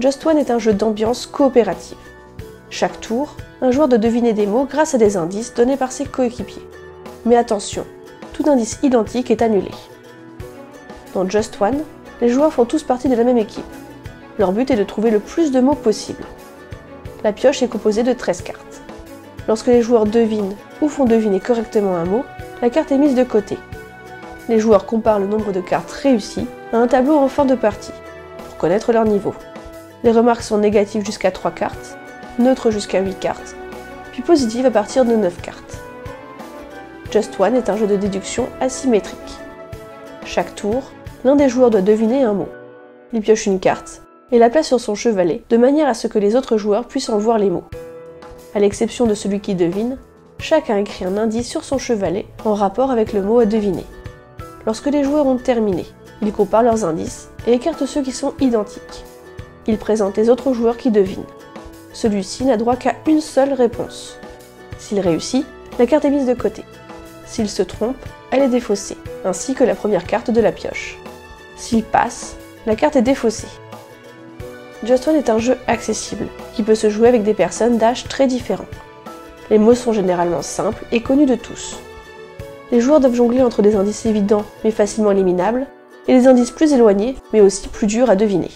Just One est un jeu d'ambiance coopérative. Chaque tour, un joueur doit deviner des mots grâce à des indices donnés par ses coéquipiers. Mais attention, tout indice identique est annulé. Dans Just One, les joueurs font tous partie de la même équipe. Leur but est de trouver le plus de mots possible. La pioche est composée de 13 cartes. Lorsque les joueurs devinent ou font deviner correctement un mot, la carte est mise de côté. Les joueurs comparent le nombre de cartes réussies à un tableau en fin de partie, pour connaître leur niveau. Les remarques sont négatives jusqu'à 3 cartes, neutres jusqu'à 8 cartes, puis positives à partir de 9 cartes. Just One est un jeu de déduction asymétrique. Chaque tour, l'un des joueurs doit deviner un mot. Il pioche une carte et la place sur son chevalet de manière à ce que les autres joueurs puissent en voir les mots. À l'exception de celui qui devine, chacun écrit un indice sur son chevalet en rapport avec le mot à deviner. Lorsque les joueurs ont terminé, ils comparent leurs indices et écartent ceux qui sont identiques. Ils présentent les autres joueurs qui devinent. Celui-ci n'a droit qu'à une seule réponse. S'il réussit, la carte est mise de côté. S'il se trompe, elle est défaussée, ainsi que la première carte de la pioche. S'il passe, la carte est défaussée. Just One est un jeu accessible, qui peut se jouer avec des personnes d'âge très différents. Les mots sont généralement simples et connus de tous. Les joueurs doivent jongler entre des indices évidents mais facilement éliminables, et des indices plus éloignés mais aussi plus durs à deviner.